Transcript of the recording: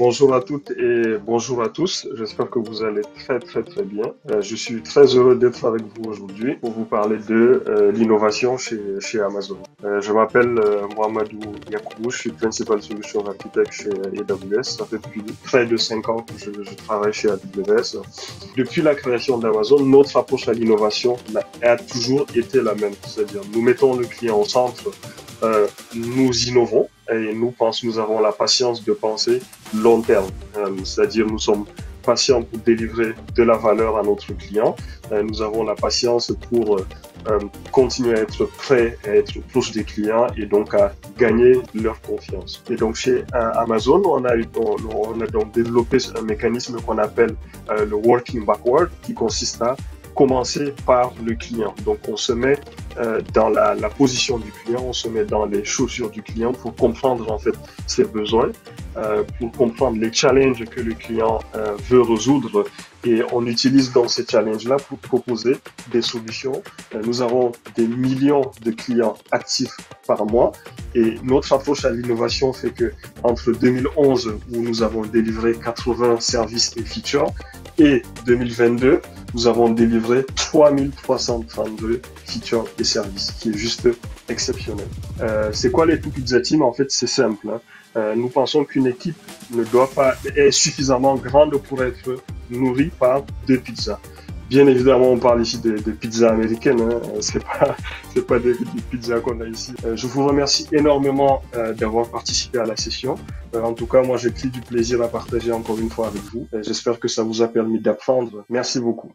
Bonjour à toutes et bonjour à tous. J'espère que vous allez très très très bien. Euh, je suis très heureux d'être avec vous aujourd'hui pour vous parler de euh, l'innovation chez, chez Amazon. Euh, je m'appelle Mohamedou Yakoubou, je suis Principal Solution Architect chez AWS. Ça fait près de 5 ans que je travaille chez AWS. Depuis la création d'Amazon, notre approche à l'innovation a toujours été la même. C'est-à-dire nous mettons le client au centre, nous innovons et nous pensons, nous avons la patience de penser long terme. Euh, c'est-à-dire, nous sommes patients pour délivrer de la valeur à notre client. Euh, nous avons la patience pour euh, continuer à être prêt à être proche des clients et donc à gagner leur confiance. Et donc chez Amazon, on a, développé un mécanisme qu'on appelle le working backward qui consiste à commencer par le client. Donc on se met euh, dans la, position du client, on se met dans les chaussures du client pour comprendre en fait ses besoins, euh, pour comprendre les challenges que le client euh, veut résoudre et on utilise dans ces challenges-là pour proposer des solutions. Nous avons des millions de clients actifs par mois et notre approche à l'innovation fait que entre 2011 où nous avons délivré 80 services et features et 2022 nous avons délivré 3332 features et services, qui est juste exceptionnel. Euh, c'est quoi les Two Pizza Team En fait, c'est simple. Hein. Euh, nous pensons qu'une équipe ne doit pas être suffisamment grande pour être nourrie par deux pizzas. Bien évidemment, on parle ici des, pizzas américaines. Hein. C'est pas, c'est pas des, pizzas qu'on a ici. Euh, je vous remercie énormément euh, d'avoir participé à la session. Euh, en tout cas, moi, j'ai pris du plaisir à partager encore une fois avec vous. J'espère que ça vous a permis d'apprendre. Merci beaucoup.